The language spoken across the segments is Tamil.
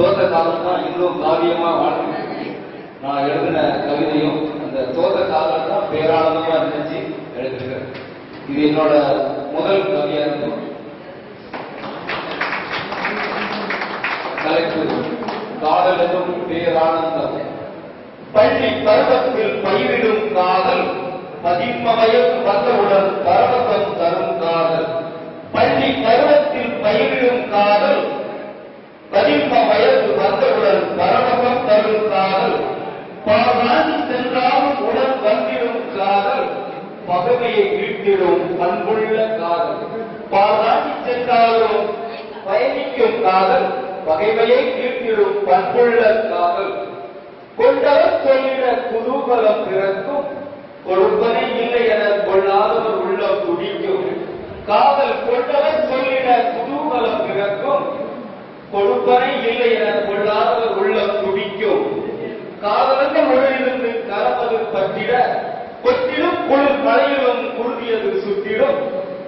தோத்த காலம் தான் இன்னும் காவியமா வாழ்ந்துட்டு நான் எழுதின கவிதையும் அந்த தோத்த காலம் தான் பேரானந்தமா இருந்துச்சு எழுதிருக்கேன் இது என்னோட முதல் கவியா இருக்கும். தலைப்பு காதலும் பேரானந்தம். பள்ளி பருவத்தில் பயிரிடும் காதல் பதின்ம வந்தவுடன் பரவ தரும் காதல் பள்ளி பருவத்தில் பயிரிடும் காதல் பதின்ம வயது வந்தவுடன் பரவசம் தரும் காதல் பாராணி சென்றாலும் உடன் வந்திடும் காதல் பசுமையை வீட்டிடும் பண்புள்ள காதல். பாதாட்டி சென்றாலும் பயணிக்கும் காதல். பகைமையை வீட்டிடும் பண்புள்ள காதல். கொண்டவர் சொல்லிட குதூகலம் பிறக்கும். கொடுப்பனை இல்லை என கொள்ளாதவர் உள்ள குடிக்கும். காதல் கொண்டவர் சொல்லிட குதூகலம் பிறக்கும். கொடுப்பனை இல்லை என கொள்ளாதவர் உள்ள குடிக்கும். காதலுக்கு முழு குளிர் மலையிலும் குறுகியது சுற்றிடும்.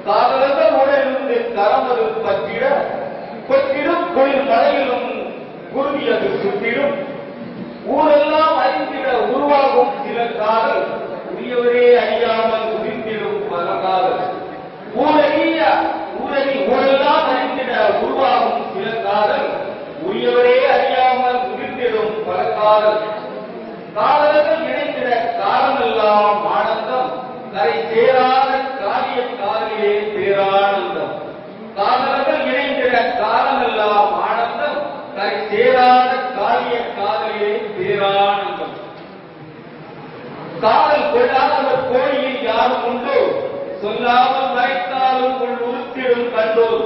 காதலந்த உடலிருந்து கரமது பற்றிட கொட்டிலும் குளிர் மலையிலும் குறுகியது சுற்றிடும். ஊரெல்லாம் அறிந்திட உருவாகும் சில காதல் உரியவரே அறியாமல் உதிர்ந்திடும் பல காதல். ஊரறிய ஊரறி ஊரெல்லாம் அறிந்திட உருவாகும் சில காதல் உரியவரே அறியாமல் உதிர்ந்திடும் பல காதல். காதல் இணைந்திட காலமெல்லாம் ஆனந்தம் கரை சேராத காரிய காதலே பேரானந்தம் காதலர்கள் இணைந்திட காலமெல்லாம் ஆனந்தம் கரை சேராத காரிய காதலே பேரானந்தம் காதல் கொள்ளாதவர் கோழியில் யாரும் உண்டோ? சொல்லாமல் மறைத்தாலும் உள் உருத்திடும் கண்டோர்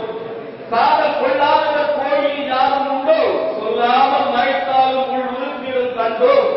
காதல் கொள்ளாதவர் கோழியில் யாரும் உண்டோ? சொல்லாமல் மறைத்தாலும் உள் உருத்திடும் கண்டோர்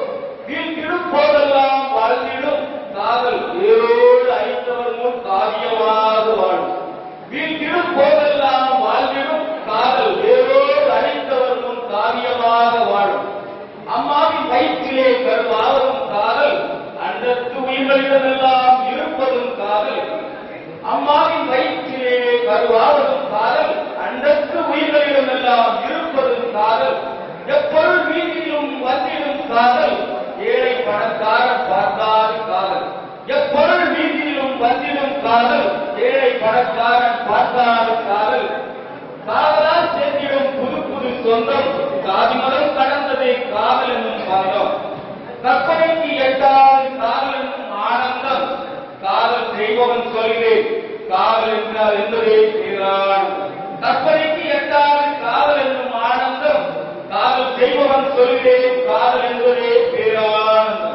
அம்மாவின் வயிற்றிலே கருவாவதும் காதல் அண்டத்து உயிர்களிடமெல்லாம் இருப்பதும் காதல். எப்பொருள் வீதியிலும் வந்திடும் காதல் ஏழை பணக்காரன் பார்க்காத காதல். எப்பொருள் வீட்டிலும் வந்திடும் காதல் ஏழை பணக்காரன் பார்க்காத காதல். காதலால் சேர்ந்திடும் புது புது சொந்தம் காதி மதம் கடந்ததை காதல் என்னும் சொந்தம். கற்பனை காவல் என்றால் என்பதை செய்கிறான். கற்பனைக்கு எட்டாவது காவல் என்னும் ஆனந்தம். காவல் செய்பவன் சொல்கிறேன் காவல் என்பதே பேரானந்தம்